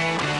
Bye.